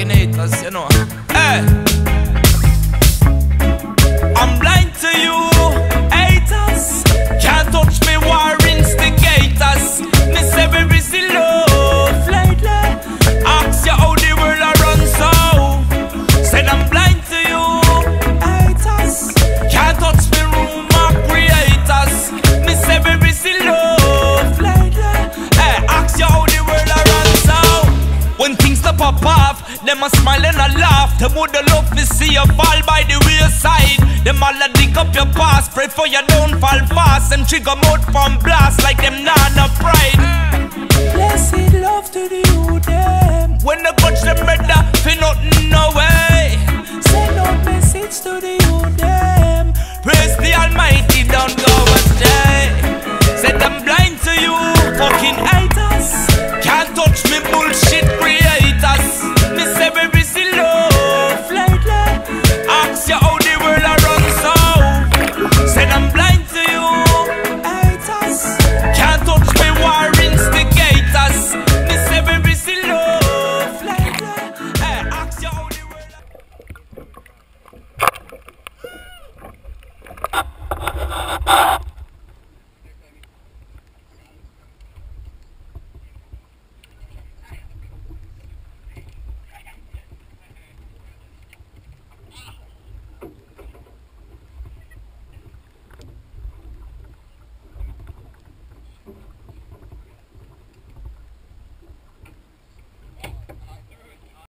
fucking haters, you know. Hey. I'm blind to you, haters. Can't touch me, war instigators. Me say we busy love lately. Ask you how the world a run so. Said I'm blind to you, haters. Can't touch me, rumor creators. Me say we busy love lately. Hey, ask you how the world a run so. When things stop off, them a smile and a laugh. Them woulda love to see you fall by the wayside. Them all a dig up your past, pray for you don't fall fast. And trigger mode from blast like them